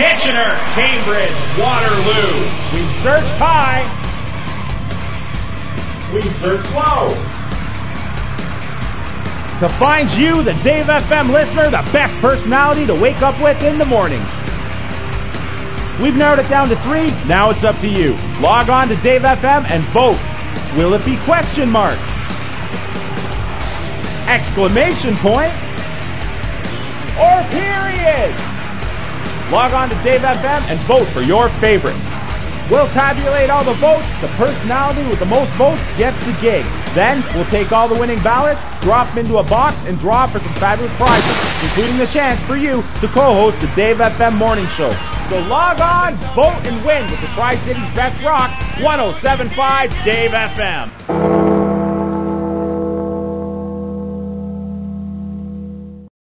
Kitchener, Cambridge, Waterloo. We've searched high. We've searched low. To find you, the Dave FM listener, the best personality to wake up with in the morning. We've narrowed it down to three. Now it's up to you. Log on to Dave FM and vote. Will it be question mark? Exclamation point? Or period? Log on to Dave FM and vote for your favorite. We'll tabulate all the votes. The personality with the most votes gets the gig. Then we'll take all the winning ballots, drop them into a box, and draw for some fabulous prizes, including the chance for you to co-host the Dave FM Morning Show. So log on, vote, and win with the Tri Cities Best Rock 1075 Dave FM.